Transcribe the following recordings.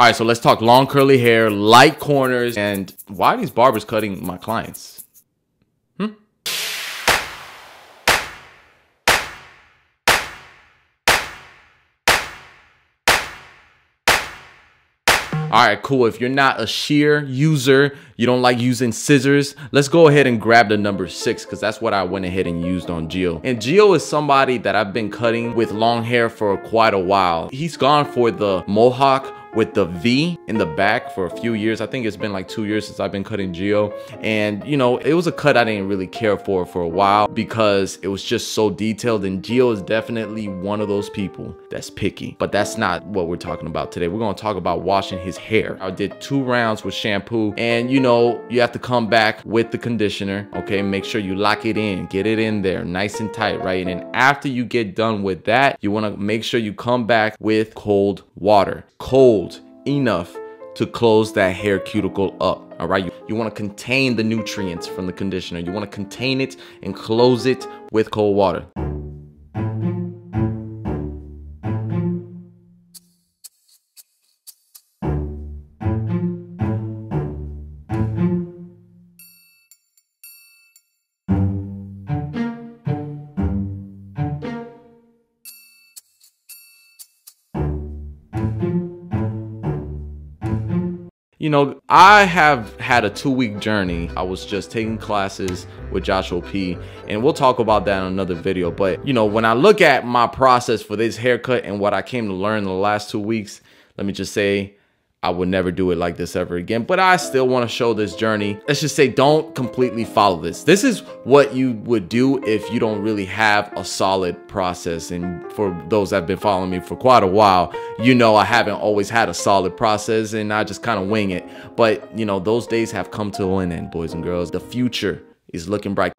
All right, so let's talk long curly hair, light corners, and why are these barbers cutting my clients? Hmm? All right, cool. If you're not a shear user, you don't like using scissors, let's go ahead and grab the number six because that's what I went ahead and used on Gio. And Gio is somebody that I've been cutting with long hair for quite a while. He's gone for the mohawk with the V in the back for a few years. I think it's been like two years since I've been cutting Geo. And you know, it was a cut I didn't really care for for a while because it was just so detailed. And Geo is definitely one of those people that's picky. But that's not what we're talking about today. We're gonna talk about washing his hair. I did two rounds with shampoo and you know, you have to come back with the conditioner. Okay, make sure you lock it in, get it in there nice and tight, right? And then after you get done with that, you wanna make sure you come back with cold water. Cold enough to close that hair cuticle up. All right, you, you want to contain the nutrients from the conditioner. You want to contain it and close it with cold water. You know, I have had a two week journey. I was just taking classes with Joshua P. And we'll talk about that in another video. But, you know, when I look at my process for this haircut and what I came to learn in the last two weeks, let me just say I would never do it like this ever again, but I still want to show this journey. Let's just say don't completely follow this. This is what you would do if you don't really have a solid process. And for those that have been following me for quite a while, you know I haven't always had a solid process and I just kind of wing it. But, you know, those days have come to an end, boys and girls. The future is looking bright.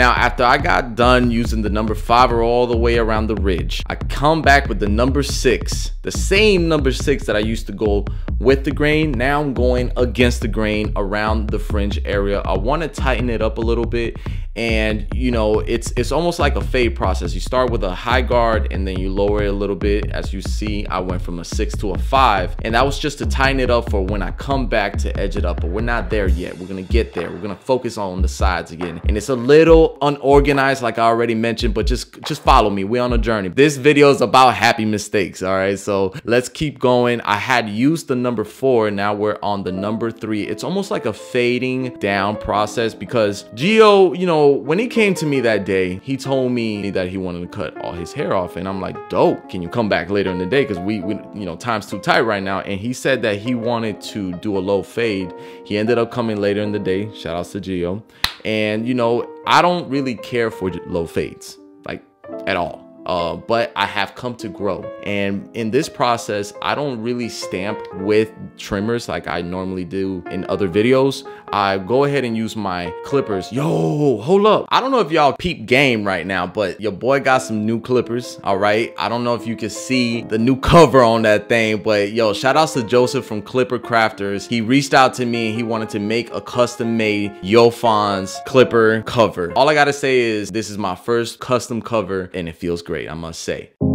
Now, after I got done using the number five or all the way around the ridge, I come back with the number six, the same number six that I used to go with the grain. Now I'm going against the grain around the fringe area. I want to tighten it up a little bit and you know it's it's almost like a fade process. You start with a high guard and then you lower it a little bit. As you see i went from a six to a five. And that was just to tighten it up for when i come back to edge it up. But we're not there yet. We're gonna get there. We're gonna focus on the sides again. And it's a little unorganized like i already mentioned but just just follow me. We're on a journey. This video is about happy mistakes all right? So let's keep going. I had used the number four. Now we're on the number three. It's almost like a fading down process because geo you know know, when he came to me that day, he told me that he wanted to cut all his hair off. And I'm like, dope. Can you come back later in the day? Because we, we, you know, time's too tight right now. And he said that he wanted to do a low fade. He ended up coming later in the day. Shout out to Gio. And, you know, I don't really care for low fades, like at all. Uh, but I have come to grow. And in this process, I don't really stamp with trimmers like I normally do in other videos. I go ahead and use my clippers. Yo, hold up. I don't know if y'all peep game right now, but your boy got some new clippers, all right? I don't know if you can see the new cover on that thing, but yo, shout outs to Joseph from Clipper Crafters. He reached out to me and he wanted to make a custom made YoFonzz clipper cover. All I gotta say is this is my first custom cover and it feels great, I must say.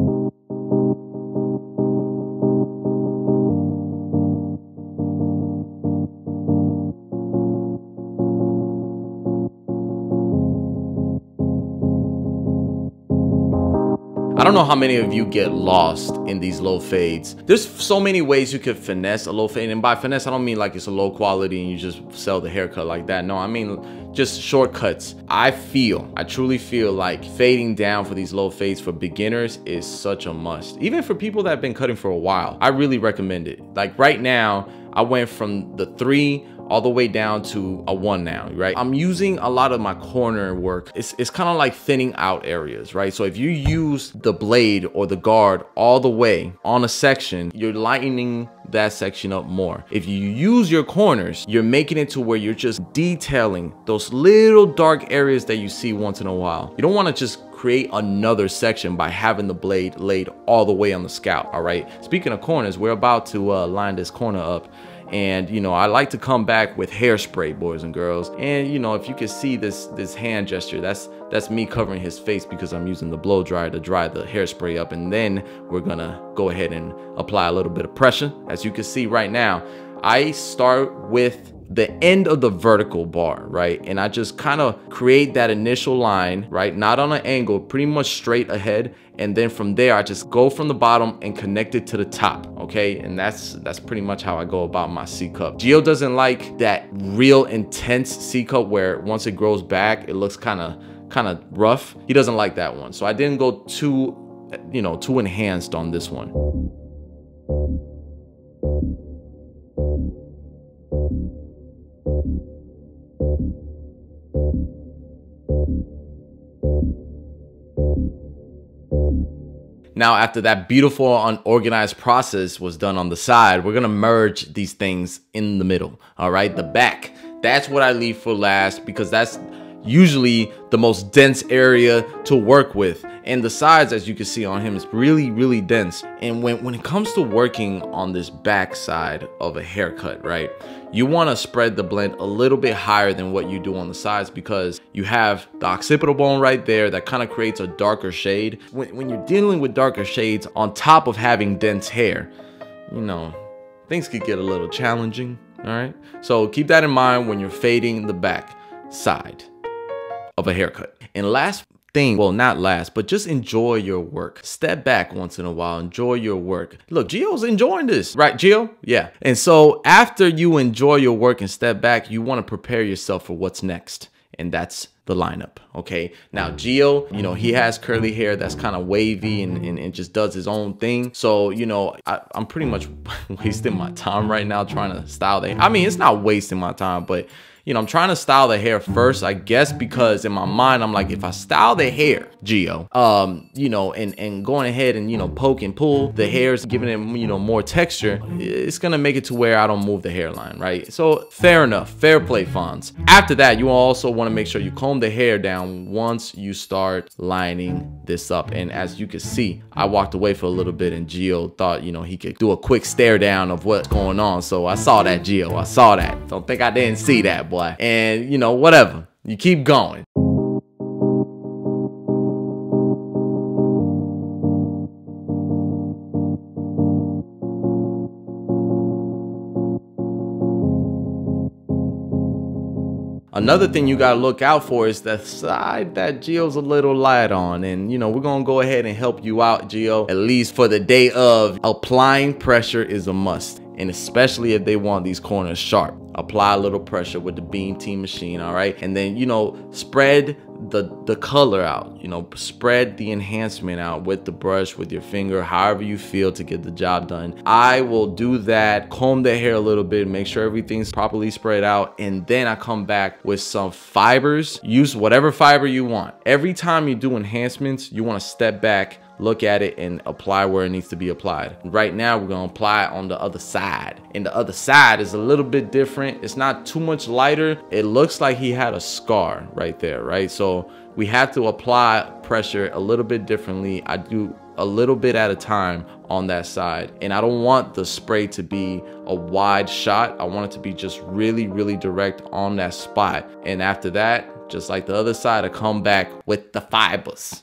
Know how many of you get lost in these low fades. There's so many ways you could finesse a low fade. And by finesse, I don't mean like it's a low quality and you just sell the haircut like that. No, I mean just shortcuts. I feel, I truly feel like fading down for these low fades for beginners is such a must. Even for people that have been cutting for a while, I really recommend it. Like right now, I went from the three all the way down to a one now, right? I'm using a lot of my corner work. It's, it's kind of like thinning out areas, right? So if you use the blade or the guard all the way on a section, you're lightening that section up more. If you use your corners, you're making it to where you're just detailing those little dark areas that you see once in a while. You don't want to just create another section by having the blade laid all the way on the scalp, all right? Speaking of corners, we're about to uh, line this corner up And you know, I like to come back with hairspray, boys and girls. And you know, if you can see this this hand gesture, that's that's me covering his face because I'm using the blow dryer to dry the hairspray up. And then we're gonna go ahead and apply a little bit of pressure. As you can see right now, I start with the end of the vertical bar, right? And I just kind of create that initial line, right? Not on an angle, pretty much straight ahead. And then from there, I just go from the bottom and connect it to the top, okay? And that's that's pretty much how I go about my C cup. Geo doesn't like that real intense C cup where once it grows back, it looks kind of kind of rough. He doesn't like that one. So I didn't go too, you know, too enhanced on this one. Now, after that beautiful unorganized process was done on the side, we're gonna merge these things in the middle, all right? The back, that's what I leave for last because that's usually the most dense area to work with. And the sides, as you can see on him, is really, really dense. And when, when it comes to working on this back side of a haircut, right, you want to spread the blend a little bit higher than what you do on the sides because you have the occipital bone right there that kind of creates a darker shade. When, when you're dealing with darker shades on top of having dense hair, you know, things could get a little challenging, all right? So keep that in mind when you're fading the back side of a haircut. And last thing, well, not last, but just enjoy your work. Step back once in a while, enjoy your work. Look, Gio's enjoying this, right, Gio? Yeah. And so after you enjoy your work and step back, you want to prepare yourself for what's next. And that's the lineup. Okay. Now, Gio, you know, he has curly hair that's kind of wavy and, and, and, just does his own thing. So, you know, I, am pretty much wasting my time right now trying to style that. I mean, it's not wasting my time, but you know, I'm trying to style the hair first, I guess, because in my mind, I'm like, if I style the hair, Geo, um, you know, and, and going ahead and, you know, poke and pull the hairs, giving it, you know, more texture, it's gonna make it to where I don't move the hairline, right? So fair enough, fair play, Fonz. After that, you also wanna make sure you comb the hair down once you start lining this up. And as you can see, I walked away for a little bit and Geo thought, you know, he could do a quick stare down of what's going on. So I saw that, Geo. I saw that. Don't think I didn't see that, boy. And, you know, whatever. You keep going. Another thing you gotta look out for is the side that Gio's a little light on. And you know, we're gonna go ahead and help you out, Gio, at least for the day of. Applying pressure is a must. And especially if they want these corners sharp. Apply a little pressure with the beam team machine all right? And then you know spread the the color out you know spread the enhancement out with the brush with your finger however you feel to get the job done. I will do that comb the hair a little bit make sure everything's properly spread out and then i come back with some fibers. Use whatever fiber you want. Every time you do enhancements you want to step back look at it and apply where it needs to be applied. Right now, we're gonna apply it on the other side. And the other side is a little bit different. It's not too much lighter. It looks like he had a scar right there, right? So we have to apply pressure a little bit differently. I do a little bit at a time on that side. And I don't want the spray to be a wide shot. I want it to be just really, really direct on that spot. And after that, just like the other side, I come back with the fibers.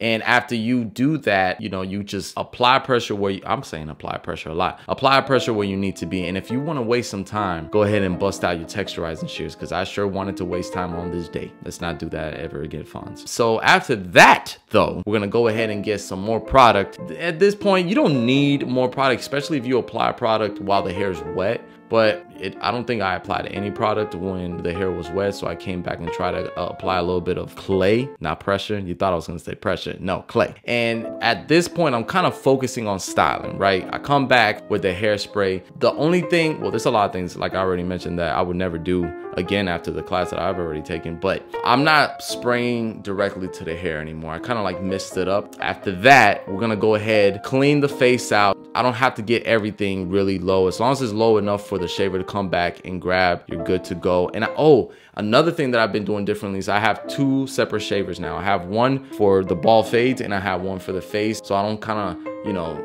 And after you do that, you know, you just apply pressure where you, I'm saying apply pressure a lot. Apply pressure where you need to be. And if you want to waste some time, go ahead and bust out your texturizing shears because I sure wanted to waste time on this day. Let's not do that ever again, Fonz. So after that, though, we're going to go ahead and get some more product. At this point, you don't need more product, especially if you apply product while the hair is wet but it, I don't think I applied any product when the hair was wet. So I came back and tried to uh, apply a little bit of clay, not pressure. You thought I was gonna say pressure. No, clay. And at this point, I'm kind of focusing on styling, right? I come back with the hairspray. The only thing, well, there's a lot of things, like I already mentioned, that I would never do again after the class that I've already taken, but I'm not spraying directly to the hair anymore. I kind of like missed it up. After that, we're gonna go ahead, clean the face out. I don't have to get everything really low. As long as it's low enough for the shaver to come back and grab, you're good to go. And I, oh, another thing that I've been doing differently is I have two separate shavers now. I have one for the bald fades and I have one for the face. So I don't kind of, you know,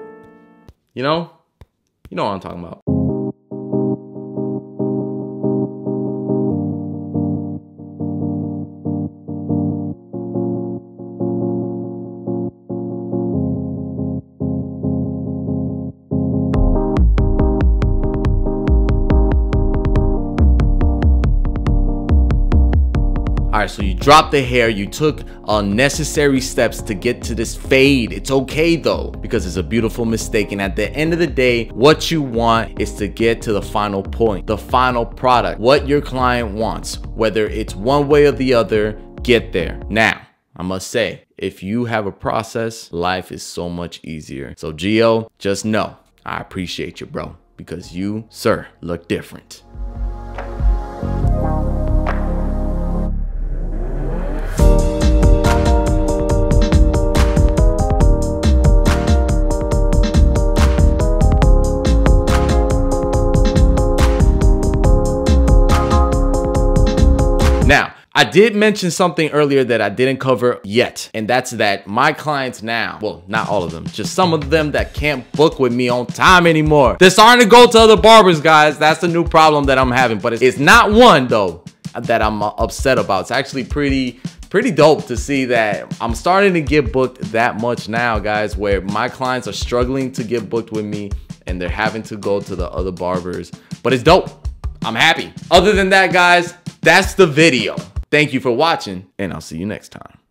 you know, you know what I'm talking about. All right, so you dropped the hair, you took unnecessary steps to get to this fade. It's okay though, because it's a beautiful mistake. And at the end of the day, what you want is to get to the final point, the final product, what your client wants, whether it's one way or the other, get there. Now, I must say, if you have a process, life is so much easier. So Gio, just know, I appreciate you, bro, because you, sir, look different. Now, I did mention something earlier that I didn't cover yet, and that's that my clients now, well, not all of them, just some of them that can't book with me on time anymore. They're starting to go to other barbers, guys. That's the new problem that I'm having, but it's not one though that I'm uh, upset about. It's actually pretty pretty dope to see that I'm starting to get booked that much now, guys, where my clients are struggling to get booked with me and they're having to go to the other barbers. But it's dope. I'm happy. Other than that, guys, that's the video. Thank you for watching, and I'll see you next time.